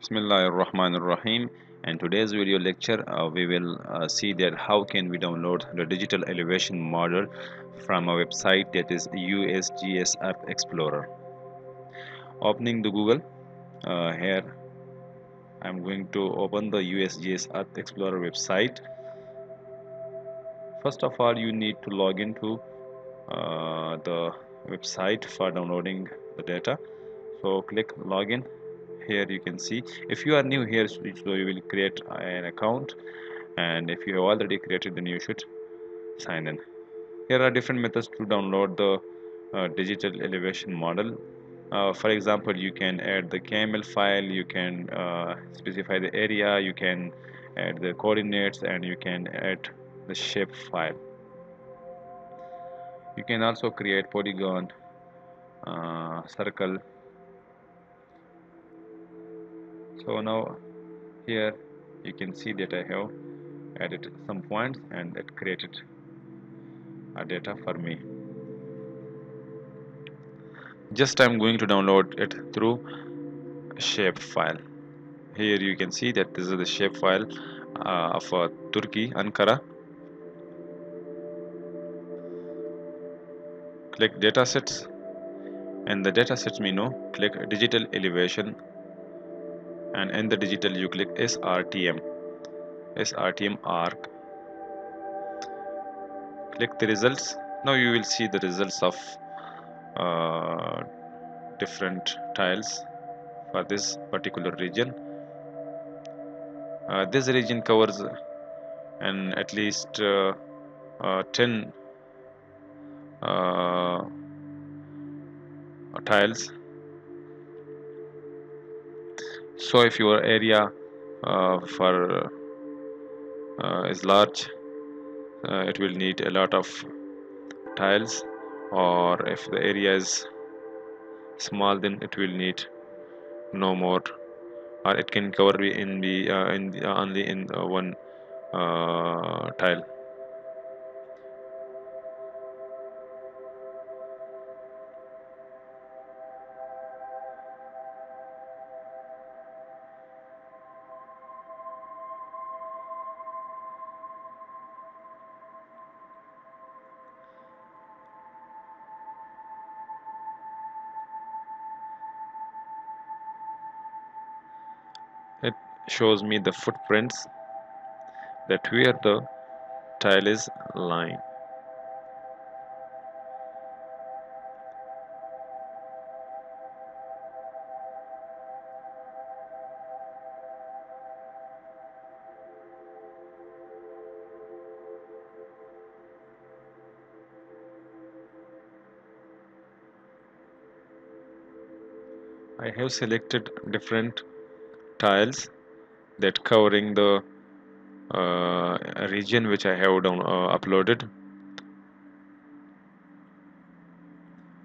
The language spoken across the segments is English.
Bismillah ar-Rahman and today's video lecture uh, we will uh, see that how can we download the digital elevation model from a website that is USGS Earth Explorer. Opening the Google uh, here. I'm going to open the USGS Earth Explorer website. First of all you need to log into uh, the website for downloading the data. So click login here you can see. If you are new here so you will create an account. And if you have already created then you should sign in. Here are different methods to download the uh, digital elevation model. Uh, for example you can add the KML file you can uh, specify the area you can add the coordinates and you can add the shape file. You can also create polygon uh, circle so now here you can see that I have added some points and it created a data for me. Just I'm going to download it through shape file here you can see that this is the shape file uh, of uh, Turkey Ankara. Click datasets and the datasets menu click digital elevation and in the digital you click SRTM SRTM arc. Click the results. Now you will see the results of uh, different tiles for this particular region. Uh, this region covers and at least uh, uh 10 uh, tiles so if your area uh, for uh, is large uh, it will need a lot of tiles. Or if the area is small then it will need no more. Or it can cover in the uh, in the, only in uh, one uh, tile shows me the footprints that where the tile is lying. I have selected different tiles that covering the uh, region which I have down, uh, uploaded.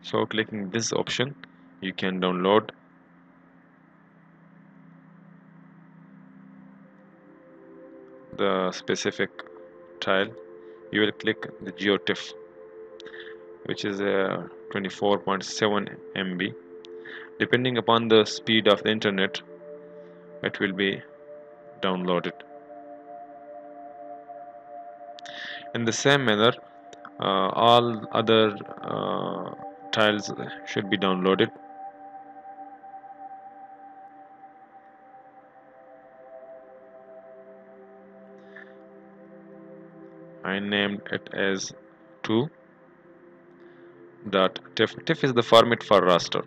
So clicking this option you can download. The specific tile. You will click the geotiff which is a 24.7 MB depending upon the speed of the internet it will be downloaded in the same manner uh, all other uh, tiles should be downloaded. I named it as 2 dot tiff. tiff is the format for raster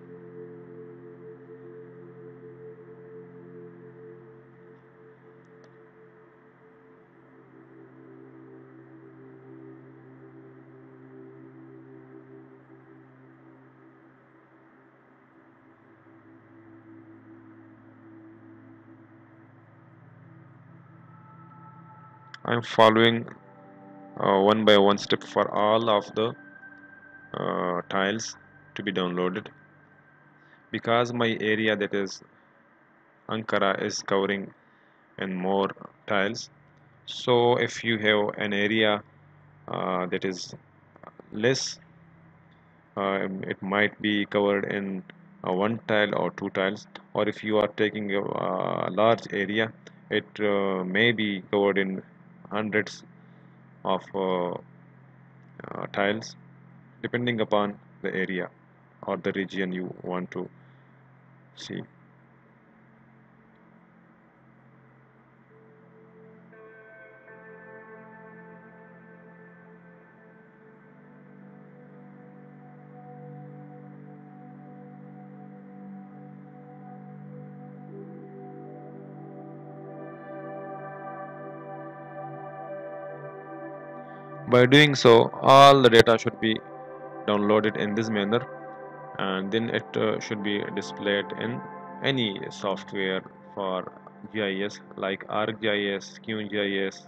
I'm following uh, one by one step for all of the uh, tiles to be downloaded. Because my area that is Ankara is covering in more tiles. So if you have an area uh, that is less uh, it might be covered in uh, one tile or two tiles. Or if you are taking a uh, large area it may be covered in hundreds of uh, uh, tiles depending upon the area or the region you want to see by doing so all the data should be downloaded in this manner and then it uh, should be displayed in any software for GIS like ArcGIS, QGIS,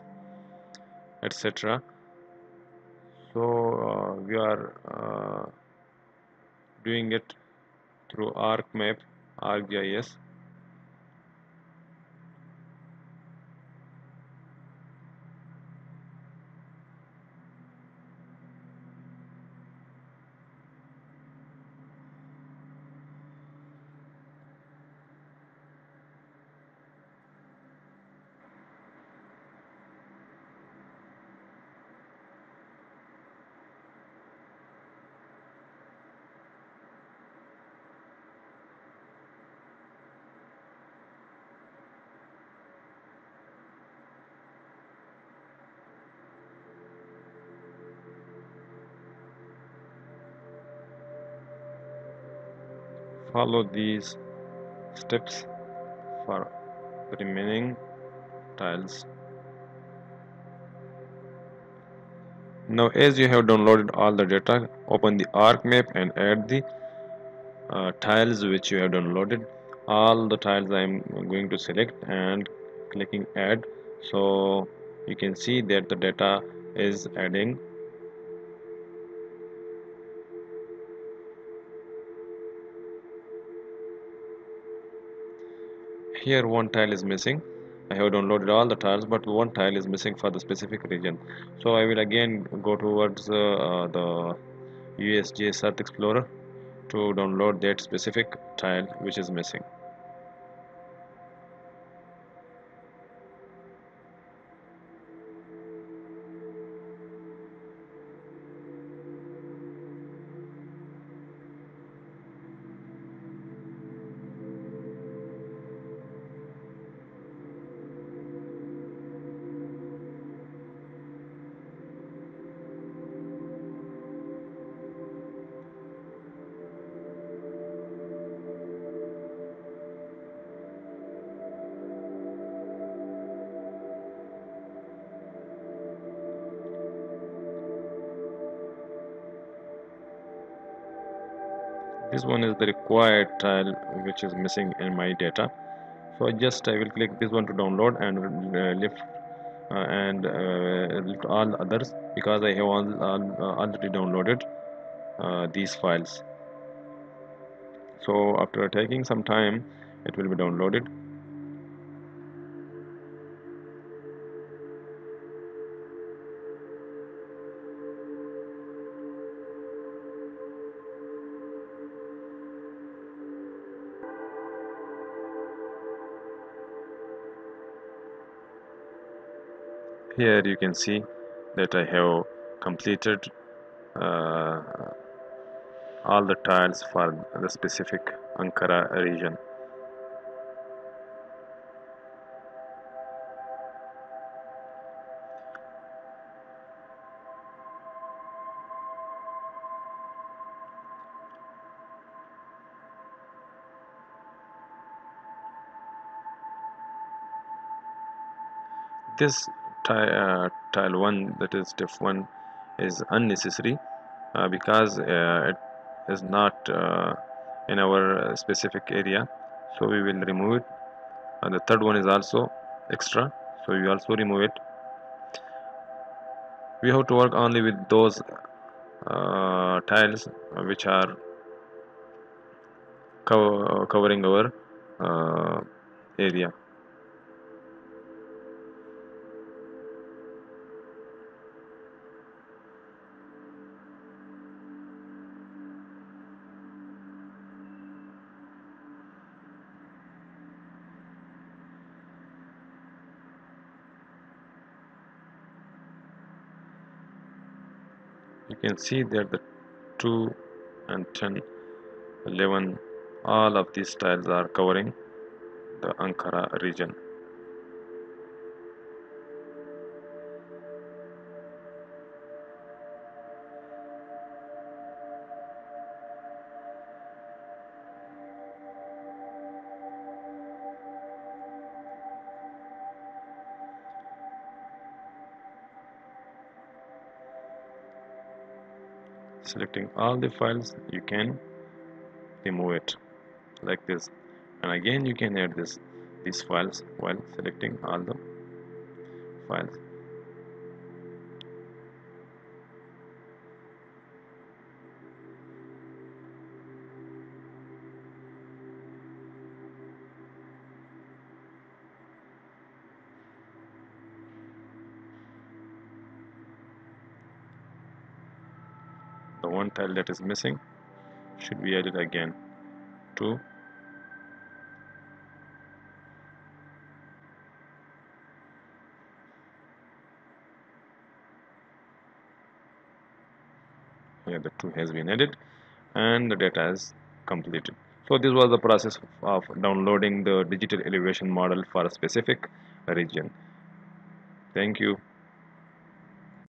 etc. So uh, we are uh, doing it through ArcMap, ArcGIS follow these steps for remaining tiles. Now as you have downloaded all the data open the ArcMap and add the uh, tiles which you have downloaded. All the tiles I am going to select and clicking add. So you can see that the data is adding here one tile is missing. I have downloaded all the tiles but one tile is missing for the specific region. So I will again go towards uh, uh, the USGS Earth Explorer to download that specific tile which is missing this one is the required tile which is missing in my data. So just I will click this one to download and uh, lift uh, and uh, lift all others because I have all, uh, already downloaded uh, these files. So after taking some time it will be downloaded here you can see that I have completed uh, all the tiles for the specific Ankara region. This tile, uh, tile 1 that is step 1 is unnecessary uh, because uh, it is not in our specific area. So we will remove it. And the third one is also extra. So we also remove it. We have to work only with those uh, tiles which are co covering our uh, area you can see that the 2 and 10 11 all of these tiles are covering the Ankara region selecting all the files you can remove it like this. And again you can add this these files while selecting all the files the one tile that is missing should be added again to here the 2 has been added and the data is completed. So this was the process of downloading the digital elevation model for a specific region. Thank you